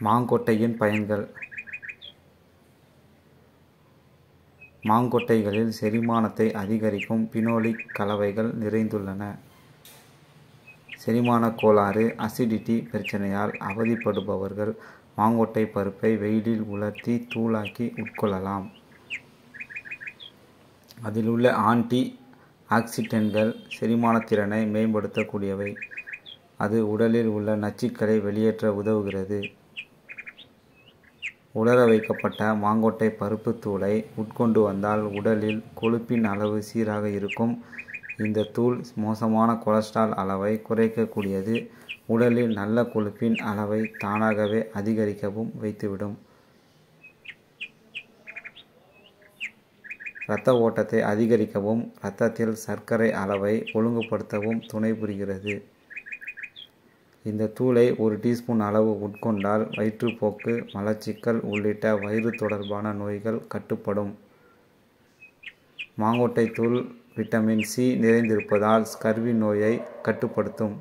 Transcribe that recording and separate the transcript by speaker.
Speaker 1: மாங்கொட்டையின் பயன்கள். மாங்கொட்டைகளில் செரிமானத்தை அதிகரிக்கும் பினோலிக் கலவைகள் நிறைந்துள்ளன. செரிமானக் கோளாறு அசிடிட்டி பிரச்சனையால் அவதிப்படுபவர்கள் மாங்கொட்டை பருப்பை வெயிலில் உலர்த்தி தூளாக்கி உட்கொள்ளலாம். அதிலுள்ள ஆன்டி ஆக்சிடென்ட்கள் செரிமானத்திறனை மேம்படுத்தக்கூடியவை. அது உடலில் உள்ள நச்சுக்களை வெளியேற்ற உதவுகிறது. உலர வைக்கப்பட்ட மாங்கொட்டை பருப்பு தூளை உட்கொண்டு வந்தால் உடலில் கொழுப்பின் அளவு சீராக இருக்கும். இந்த தூள் மோசமான கொலஸ்ட்ரால் அளவை குறைக்கக்கூடியது. உடலில் நல்ல கொழுப்பின் அளவை தானாகவே அதிகரிக்கவும் வைத்துவிடும். இரத்த ஓட்டத்தை அதிகரிக்கவும் இரத்தத்தில் சர்க்கரை அளவை ஒழுங்குபடுத்தவும் துணை புரிகிறது. இந்த தூளை ஒரு டீஸ்பூன் அளவு உட்கொண்டால் வயிற்றுப்போக்கு மலச்சிக்கல் உள்ளிட்ட வயிறு தொடர்பான நோய்கள் கட்டுப்படும். மாங்கொட்டை தூள் விட்டமின் சி நிறைந்திருப்பதால் ஸ்கர்வி நோயை கட்டுப்படுத்தும்.